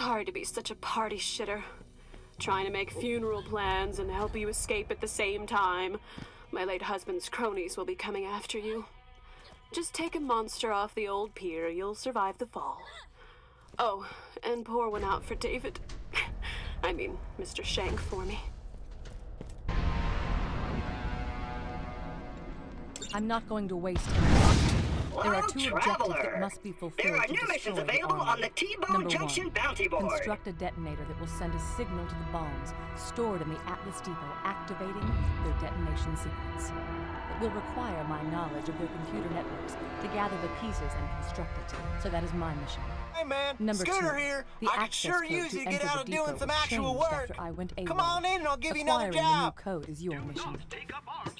Sorry to be such a party shitter. Trying to make funeral plans and help you escape at the same time. My late husband's cronies will be coming after you. Just take a monster off the old pier, you'll survive the fall. Oh, and pour one out for David. I mean, Mr. Shank for me. I'm not going to waste time. There are two objectives that must be fulfilled There are new missions destroy the available on the T-Bone Junction one, bounty board. Construct a detonator that will send a signal to the bombs stored in the Atlas Depot, activating their detonation sequence. It will require my knowledge of their computer networks to gather the pieces and construct it. So that is my mission. Hey man, Number Scooter two, here. The I could sure use you to get out of doing some actual work. After I went Come on in and I'll give you another Acquiring the new job. code is your mission. Take up arms